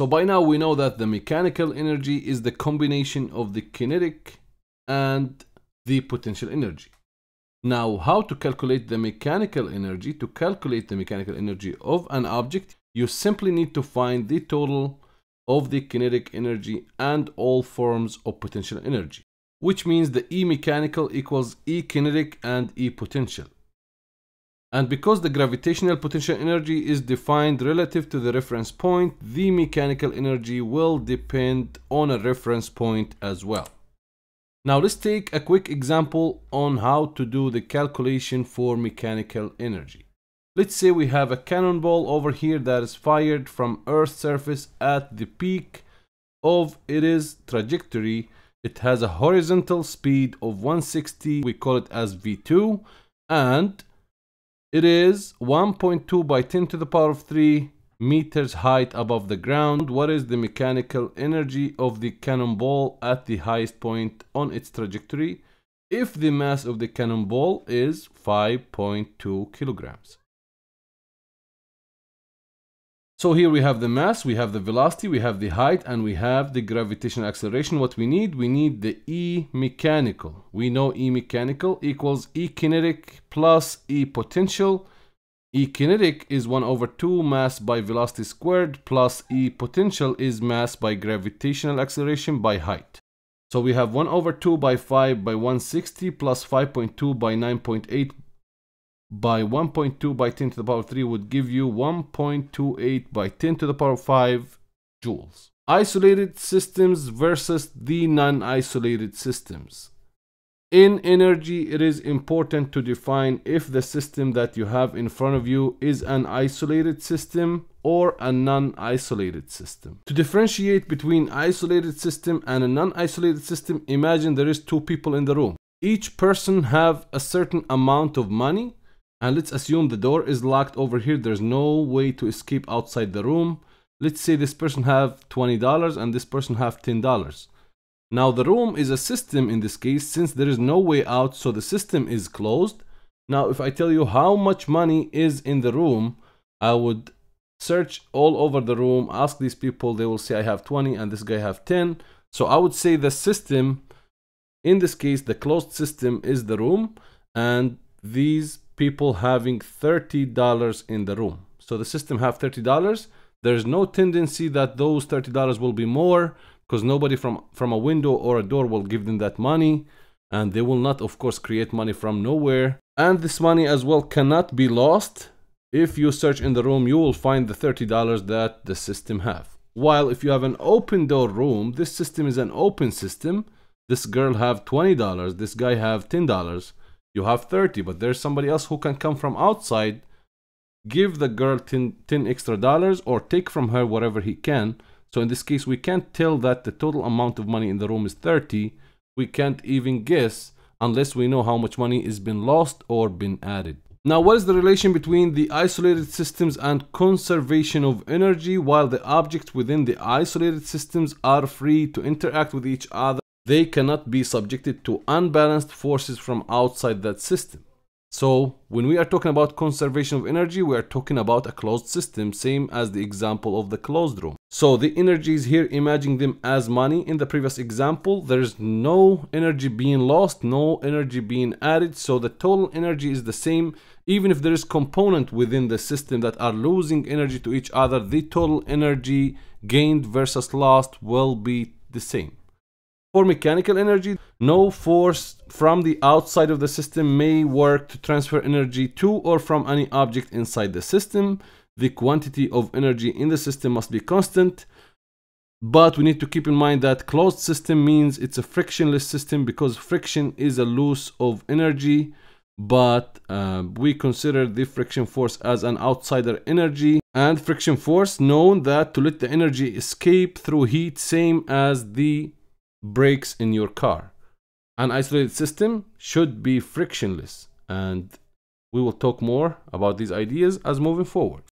So by now we know that the mechanical energy is the combination of the kinetic and the potential energy. Now, how to calculate the mechanical energy? To calculate the mechanical energy of an object, you simply need to find the total of the kinetic energy and all forms of potential energy, which means the E mechanical equals E kinetic and E potential. And because the gravitational potential energy is defined relative to the reference point, the mechanical energy will depend on a reference point as well. Now let's take a quick example on how to do the calculation for mechanical energy. Let's say we have a cannonball over here that is fired from Earth's surface at the peak of its trajectory. It has a horizontal speed of 160, we call it as V2, and it is 1.2 by 10 to the power of 3 meters height above the ground. What is the mechanical energy of the cannonball at the highest point on its trajectory if the mass of the cannonball is 5.2 kilograms? So here we have the mass, we have the velocity, we have the height, and we have the gravitational acceleration. What we need, we need the E mechanical. We know E mechanical equals E kinetic plus E potential E kinetic is 1 over 2 mass by velocity squared plus E potential is mass by gravitational acceleration by height. So we have 1 over 2 by 5 by 160 plus 5.2 by 9.8 by 1.2 by 10 to the power 3 would give you 1.28 by 10 to the power 5 joules. Isolated systems versus the non-isolated systems. In energy, it is important to define if the system that you have in front of you is an isolated system or a non-isolated system. To differentiate between isolated system and a non-isolated system, imagine there is two people in the room. Each person have a certain amount of money and let's assume the door is locked over here. There's no way to escape outside the room. Let's say this person have $20 and this person have $10. Now the room is a system in this case since there is no way out so the system is closed. Now if I tell you how much money is in the room, I would search all over the room, ask these people, they will say I have 20 and this guy have 10. So I would say the system, in this case the closed system is the room and these people having $30 in the room. So the system have $30. There's no tendency that those $30 will be more because nobody from from a window or a door will give them that money. And they will not of course create money from nowhere. And this money as well cannot be lost. If you search in the room you will find the $30 that the system have. While if you have an open door room this system is an open system. This girl have $20 this guy have $10 you have 30 but there's somebody else who can come from outside give the girl 10, 10 extra dollars or take from her whatever he can so in this case, we can't tell that the total amount of money in the room is 30. We can't even guess unless we know how much money is been lost or been added. Now, what is the relation between the isolated systems and conservation of energy? While the objects within the isolated systems are free to interact with each other, they cannot be subjected to unbalanced forces from outside that system. So when we are talking about conservation of energy, we are talking about a closed system, same as the example of the closed room. So the energy is here, imagine them as money. In the previous example, there's no energy being lost, no energy being added. So the total energy is the same. Even if there is component within the system that are losing energy to each other, the total energy gained versus lost will be the same. For mechanical energy, no force from the outside of the system may work to transfer energy to or from any object inside the system. The quantity of energy in the system must be constant. But we need to keep in mind that closed system means it's a frictionless system because friction is a loss of energy. But uh, we consider the friction force as an outsider energy and friction force known that to let the energy escape through heat same as the brakes in your car. An isolated system should be frictionless and we will talk more about these ideas as moving forward.